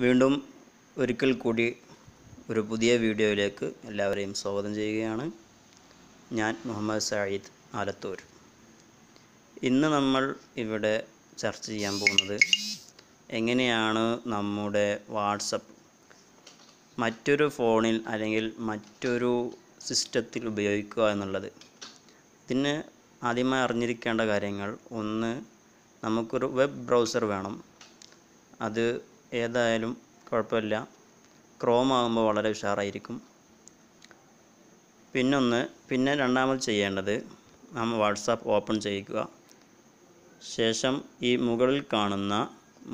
വീണ്ടും ഒരിക്കൽ കൂടി ഒരു പുതിയ വീഡിയോയിലേക്ക് എല്ലാവരെയും സ്വാഗതം ചെയ്യുകയാണ്. ഞാൻ മുഹമ്മദ് സായിദ് ആലത്തൂർ. ഇന്ന് നമ്മൾ ഇവിടെ ചർച്ച ചെയ്യാൻ പോകുന്നത് എങ്ങനെയാണ് നമ്മുടെ വാട്സപ്പ് മറ്റൊരു ഫോണിൽ അല്ലെങ്കിൽ മറ്റൊരു സിസ്റ്റത്തിൽ ഉപയോഗിക്കുക എന്നുള്ളത്. ഇതിന് ആദ്യമായി അറിഞ്ഞിരിക്കേണ്ട കാര്യങ്ങൾ ഒന്ന് നമുക്കൊരു വെബ് ബ്രൗസർ വേണം. അത് ഏതായാലും കുഴപ്പമില്ല. ക്രോം ആകുമ്പോൾ വളരെ ഉഷാറായിരിക്കും. പിന്നൊന്ന് പിന്നെ രണ്ടാമത് ചെയ്യേണ്ടത് നമ്മൾ വാട്സാപ്പ് ഓപ്പൺ ചെയ്യുക. ശേഷം ഈ മുകളിൽ കാണുന്ന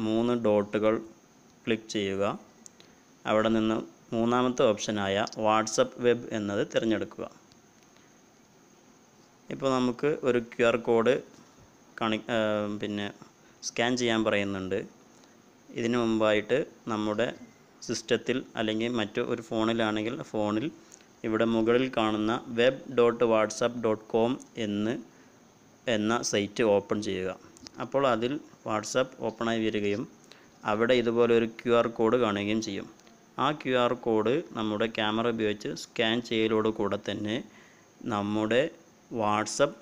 മൂന്ന് ഡോട്ടുകൾ ക്ലിക്ക് ചെയ്യുക. അവിടെ നിന്ന് മൂന്നാമത്തെ ഓപ്ഷനായ വാട്സപ്പ് വെബ് എന്നത് തിരഞ്ഞെടുക്കുക. ഇപ്പോൾ നമുക്ക് ഒരു ക്യു ആർ കോഡ് കാണി പിന്നെ സ്കാൻ ചെയ്യാൻ പറയുന്നുണ്ട്. ഇതിനു മുമ്പായിട്ട് നമ്മുടെ സിസ്റ്റത്തിൽ അല്ലെങ്കിൽ മറ്റു ഒരു ഫോണിലാണെങ്കിൽ ഫോണിൽ ഇവിടെ മുകളിൽ കാണുന്ന web dot WhatsApp dot com എന്ന് എന്ന സൈറ്റ് ഓപ്പൺ ചെയ്യുക. അപ്പോൾ അതിൽ വാട്സപ്പ് ഓപ്പണായി വരികയും അവിടെ ഇതുപോലെ ഒരു ക്യു ആർ കോഡ് കാണുകയും ചെയ്യും. ആ ക്യു ആർ കോഡ് നമ്മുടെ ക്യാമറ ഉപയോഗിച്ച് സ്കാൻ ചെയ്യലോട് കൂടെ തന്നെ നമ്മുടെ വാട്സപ്പ്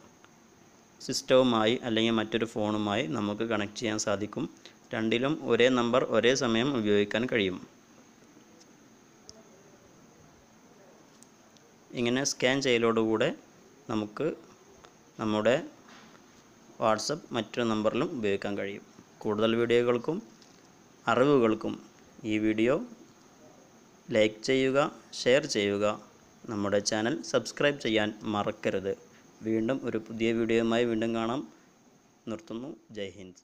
സിസ്റ്റവുമായി അല്ലെങ്കിൽ മറ്റൊരു ഫോണുമായി നമുക്ക് കണക്ട് ചെയ്യാൻ സാധിക്കും. രണ്ടിലും ഒരേ നമ്പർ ഒരേ സമയം ഉപയോഗിക്കാൻ കഴിയും. ഇങ്ങനെ സ്കാൻ ചെയ്യലോടുകൂടെ നമുക്ക് നമ്മുടെ വാട്സപ്പ് മറ്റൊരു നമ്പറിലും ഉപയോഗിക്കാൻ കഴിയും. കൂടുതൽ വീഡിയോകൾക്കും അറിവുകൾക്കും ഈ വീഡിയോ ലൈക്ക് ചെയ്യുക ഷെയർ ചെയ്യുക നമ്മുടെ ചാനൽ സബ്സ്ക്രൈബ് ചെയ്യാൻ മറക്കരുത്. വീണ്ടും ഒരു പുതിയ വീഡിയോയുമായി വീണ്ടും കാണാം. നിർത്തുന്നു. ജയ് ഹിന്ദ്.